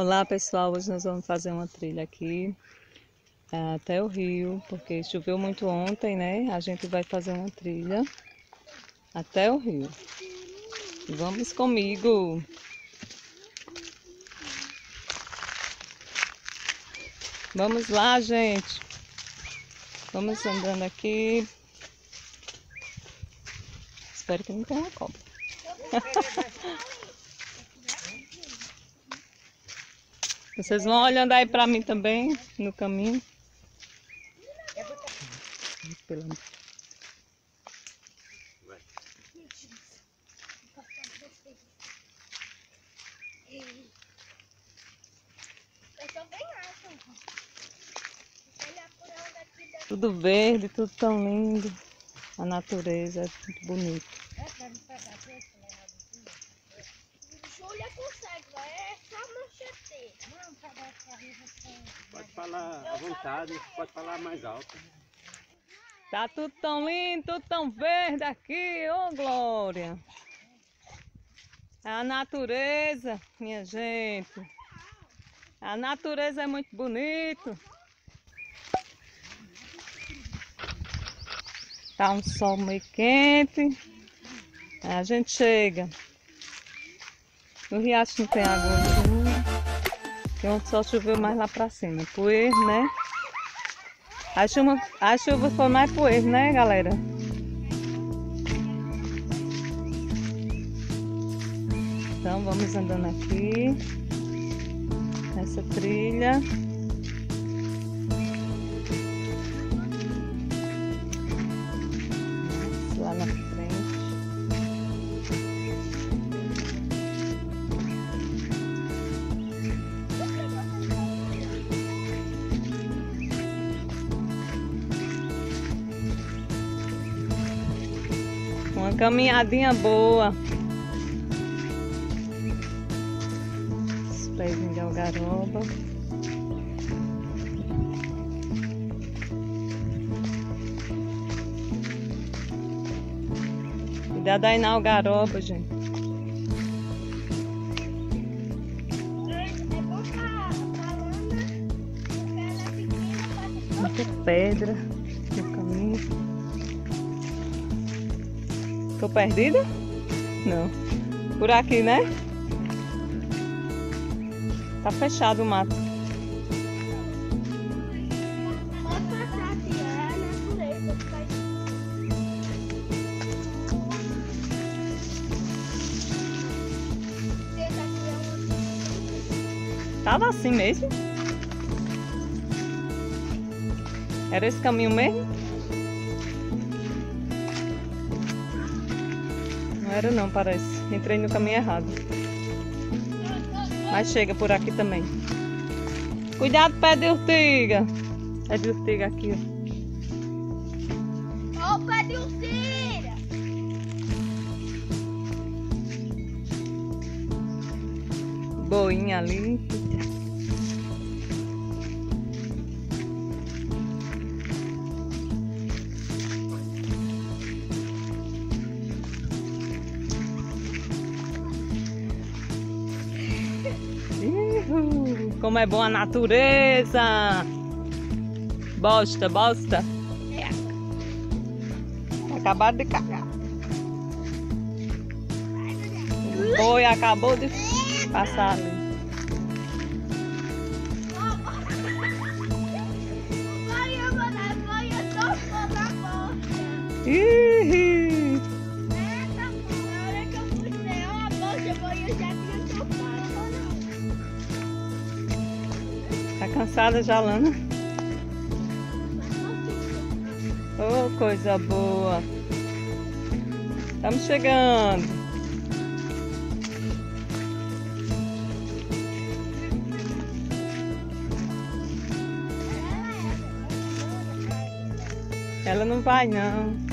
Olá pessoal, hoje nós vamos fazer uma trilha aqui é, até o rio, porque choveu muito ontem, né? A gente vai fazer uma trilha até o rio. Vamos comigo! Vamos lá, gente! Vamos andando aqui. Espero que não tenha cobra. Vocês vão olhando aí pra mim também, no caminho. Tudo verde, tudo tão lindo. A natureza é muito bonita. Júlia consegue, é só manchete. Não, Pode falar à vontade, pode falar mais alto. Tá tudo tão lindo, tudo tão verde aqui, ô Glória. É a natureza, minha gente. A natureza é muito bonito. Tá um sol meio quente. A gente chega. No riacho não tem água onde só choveu mais lá pra cima. Poeira, né? A chuva, a chuva foi mais poeira, né, galera? Então vamos andando aqui. Nessa trilha. Uma caminhadinha boa. Os pezinhos de algaroba. Cuidado aí na algaroba, gente. Muita pedra no caminho. Tô perdida? Não. Por aqui, né? Tá fechado o mato. Tava assim mesmo? Era esse caminho mesmo? Era não, parece. Entrei no caminho errado. Mas chega por aqui também. Cuidado, pé de urtiga. Pé de urtiga aqui, ó. Ó o pé de urtiga! Boinha ali. Como é bom a natureza! Bosta, bosta! Acabaram de cagar. O boi acabou de passar ali. Vai, Tá cansada já, Lana? Oh, coisa boa. Estamos chegando. Ela não vai, não.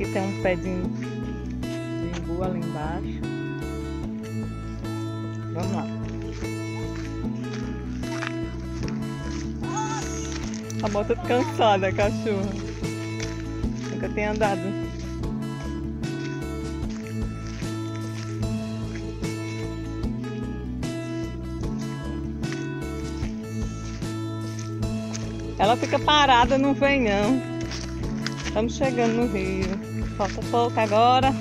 Aqui tem um pé de imbu ali embaixo. Vamos lá. A bota cansada, a cachorra. Nunca tem andado. Ela fica parada, não vem não. Estamos chegando no rio. Falta pouco agora.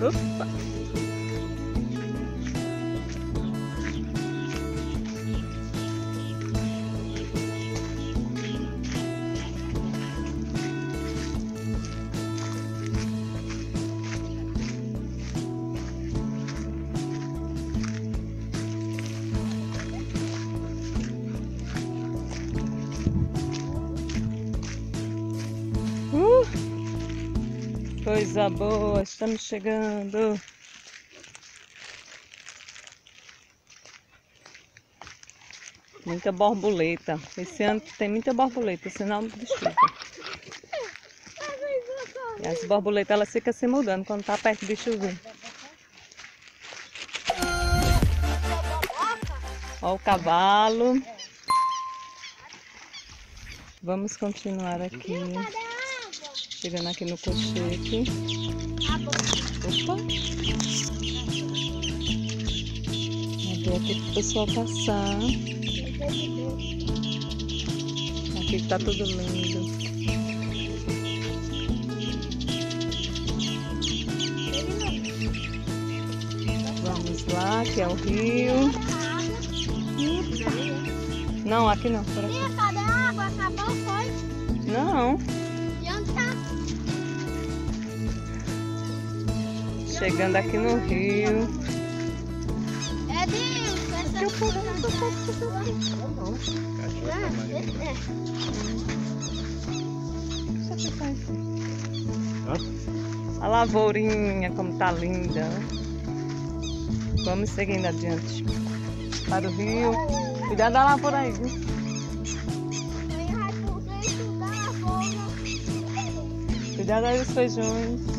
Opa! Coisa boa, estamos chegando. Muita borboleta. Esse ano tem muita borboleta, sinal de chuva. E as borboletas elas ficam se mudando quando tá perto de chover. Ó o cavalo. Vamos continuar aqui. Chegando aqui no cochete. Opa! Vou aqui pro pessoal passar. Aqui tá tudo lindo. Vamos lá, que é o rio. Não, aqui não, por aqui. Tia, cadê a água? Acabou, foi? Não, chegando aqui no rio. É A lavourinha, como tá linda. Vamos seguindo adiante. Para o rio. Cuidado da lavoura aí, viu? Cuidado aí dos feijões.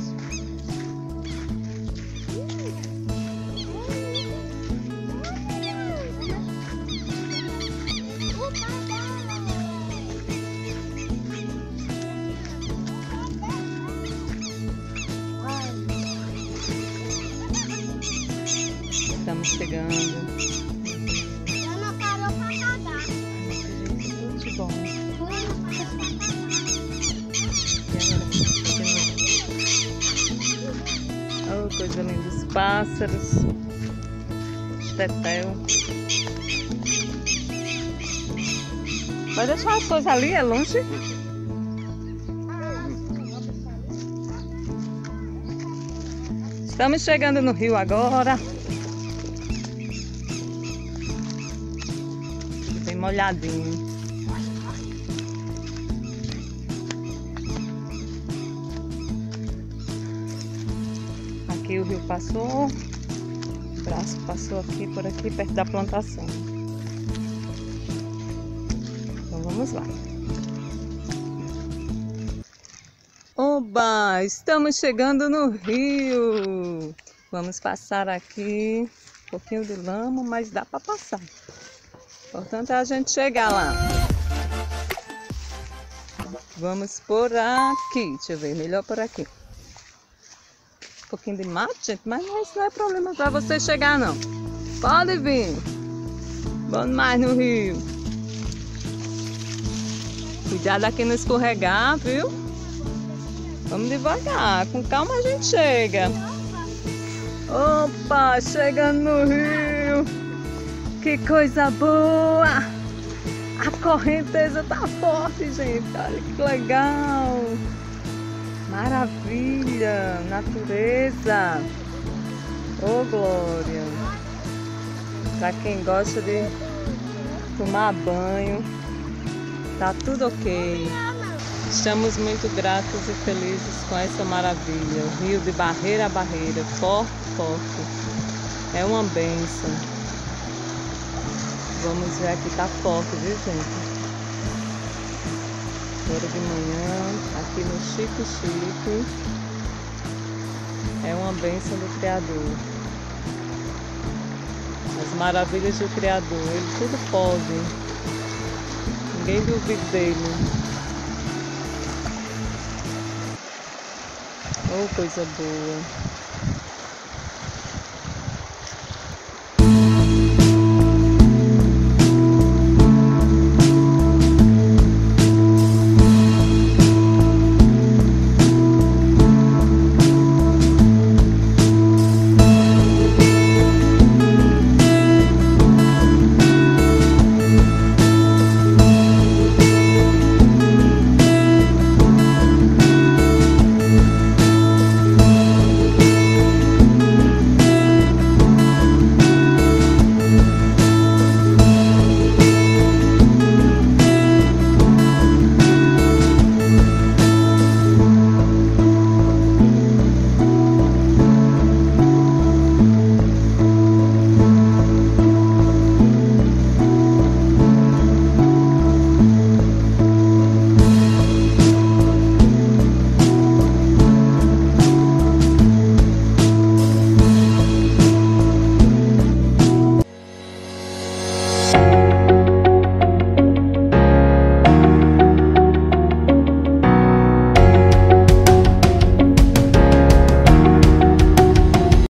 Estamos chegando. Ela parou pra cagar. Muito bom. Oh, coisa linda. Os pássaros. Tetel. Vai deixar as coisas ali, é longe? Estamos chegando no rio agora. Molhadinho. Aqui o rio passou, o braço passou aqui por aqui perto da plantação. Então vamos lá. Oba, estamos chegando no rio. Vamos passar aqui um pouquinho de lama, mas dá para passar. Importante é a gente chegar lá. Vamos por aqui. Deixa eu ver, melhor por aqui. Um pouquinho de mato, gente, mas isso não é problema para você chegar, não. Pode vir. Vamos mais no rio. Cuidado aqui não escorregar, viu? Vamos devagar, com calma a gente chega. Opa, chegando no rio. Que coisa boa! A correnteza tá forte, gente. Olha que legal. Maravilha, natureza. Ô, Glória. Para quem gosta de tomar banho, tá tudo ok. Estamos muito gratos e felizes com essa maravilha. O rio de barreira a barreira, forte, forte. É uma bênção. Vamos ver aqui, tá forte, viu gente? Agora de manhã, aqui no Chico Chico. É uma bênção do Criador. As maravilhas do Criador, ele tudo pode. Ninguém duvida dele. Oh, coisa boa.